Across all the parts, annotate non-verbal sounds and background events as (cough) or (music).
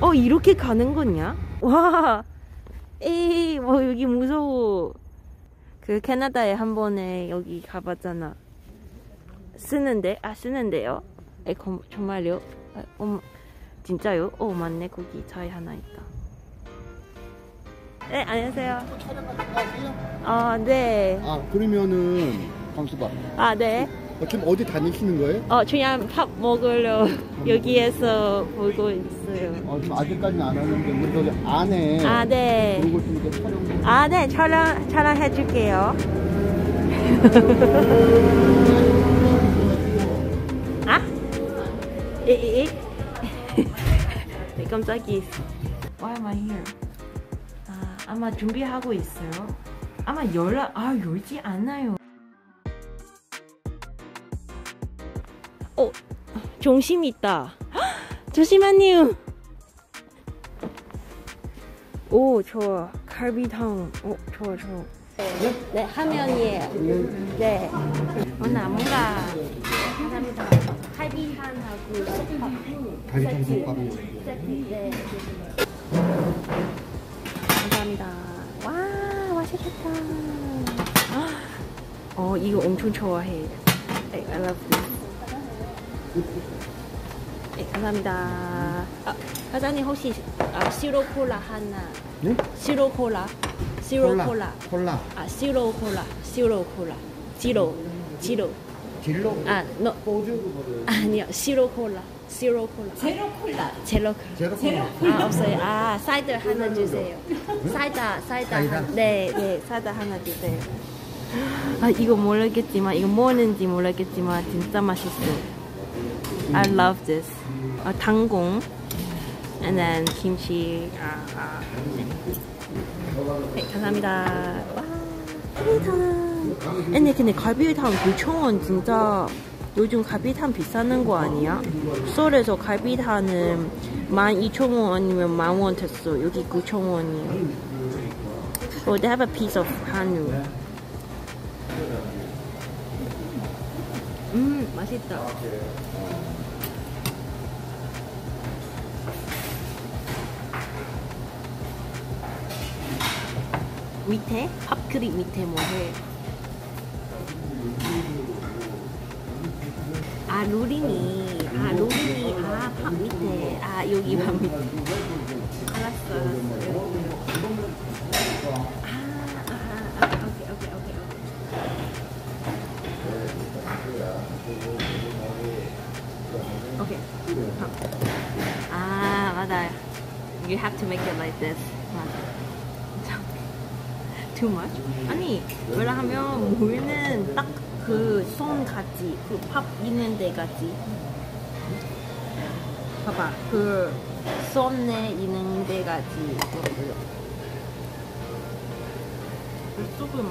어 이렇게 가는 거냐? 와 에이 뭐 여기 무서워 그 캐나다에 한 번에 여기 가봤잖아 쓰는데 아 쓰는데요? 에 거, 정말요? 아, 어, 진짜요? 어 맞네 거기 차에 하나 있다 네 안녕하세요 아네 아 그러면은 강수봐 아, 네. 어, 지금 어디 다니시는 거예요? 어, 그냥 밥 먹으러 여기에서 보고 있어요. 어, 지금 아직까지는 안 하는데 우리 저기 안에 아, 네. 좀 촬영 아, 네. 촬영, 촬영해 줄게요. (laughs) 아? 에, 에, 에? 네, 깜짝이. Why am I here? 아, 아마 준비하고 있어요. 아마 연락, 아, 열지 않아요. 어, 중심 있다. (gasps) 헉, 잠시만요. 오, 좋아. 갈비탕. 오, 좋아, 좋아. 네, 화면이에요. 네. 어, 나무가. 감사합니다. 갈비탕하고 솥밥. 갈비탕. 세트, 네. 감사합니다. 와, 맛있겠다. (gasps) 어, 이거 엄청 좋아해. 네, I love this. 네, 감사합니다. 아, 사장님 혹시 아, 시로 콜라 하나, 네? 시로 콜라, 시로 콜라, 콜라 아, 시로 콜라, 시로 콜라, zero, zero. zero 아, no, 소주 아니요, 시로 콜라, 시로 콜라. 제로 콜라. 제로 콜라. 제로 콜라 아, 없어요. 아, 사이다 하나 주세요. 사이다, 사이다. 사이다? 한- 네, 네, 사이다 하나 주세요. 아, 이거 모르겠지만, 이거 뭐는지 모르겠지만, 진짜 맛있어. I love this. 아, 땅콩. And then 김치. 아, 아. 네. 네, 감사합니다. 와, 갈비탕. 근데 근데 갈비탕 9,000원 진짜 요즘 갈비탕 비싸는 거 아니야? 서울에서 갈비탕은 12,000원 아니면 만원 됐어. 여기 9,000원이야. Oh, they have a piece of 한우. 음, 맛있다. 밑에 팝크림 밑에 뭐해? 아 루린이 아 루린이 아팝 밑에 아 여기 팝 밑에 알았어 알았어 아, 아, 아 오케이 오케이. 아 맞아 you have to make it like this 맞아 too much? 아니 왜냐하면 물는 딱 그 손까지 그 팝 있는 데까지. 봐봐 그 손에 있는 데까지. 그 조금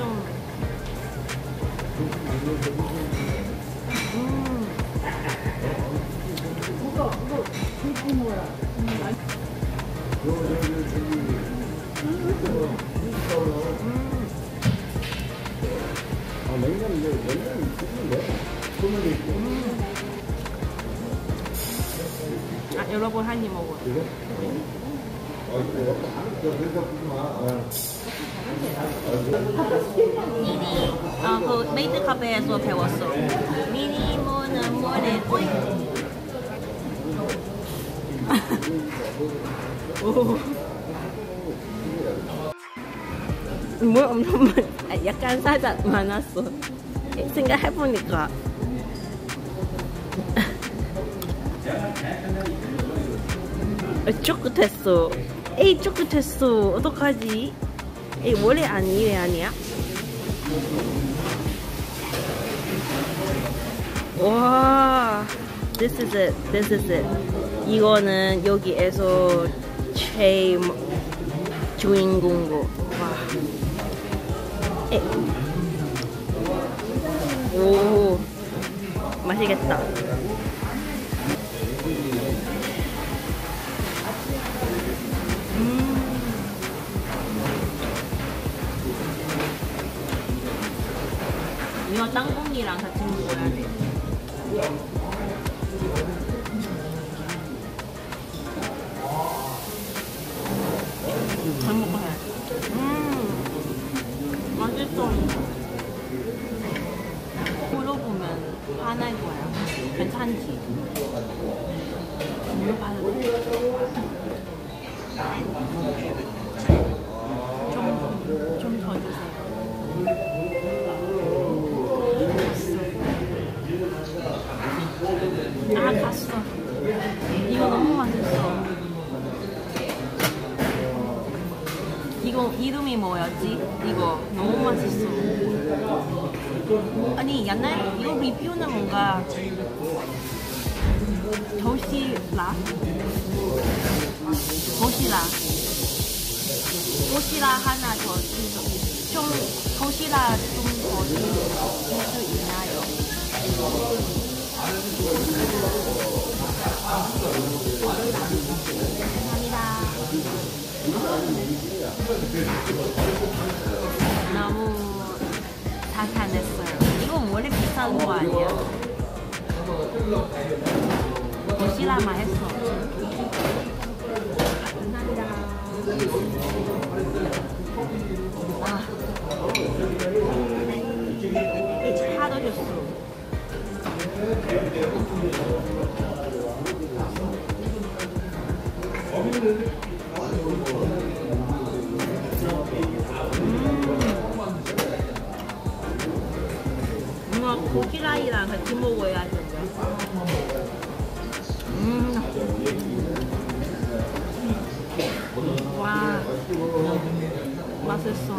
음. 음. 아 아, 여러분 한 입 먹어. 그래? 아 미니, 어, 그 메이드 카페에서 배웠어. 미니 뭐는 뭐래, 오이. 오. 뭘 엄청 많, 아, 약간 살짝 많았어. 생각해보니까. (laughs) 아, 쭈긋했어. 에이, 쭈긋했어. 어떡하지? 에이, 원래 아니, 왜 아니야? 와, this is it, this is it. 이거는 여기에서 제일 주인공고. 와. 에. 오, 맛있겠다. 음. 이거 땅콩이랑 같이 먹어야 돼. 행복해. 음, 맛있어. 물어보면 화날 거야. 괜찮지? 물어봐도 돼? 좀, 좀더 주세요. 갔어. 아. 이거 너무 맛있어. 이거 이름이 뭐였지? 이거 너무 맛있어. 아니 옛날 이거 리뷰는 뭔가 도시락 도시락 도시락 하나 더 주세요. 좀 도시락 좀더 줄 수 있나요? 너무 자탄했어요. 이거 원래 비싼 거 아니야? 도시락만 했어. 아. 차도 줬어. 뭔가 고기라이랑 같이 먹어야 된다. 음. 와. 맛있어.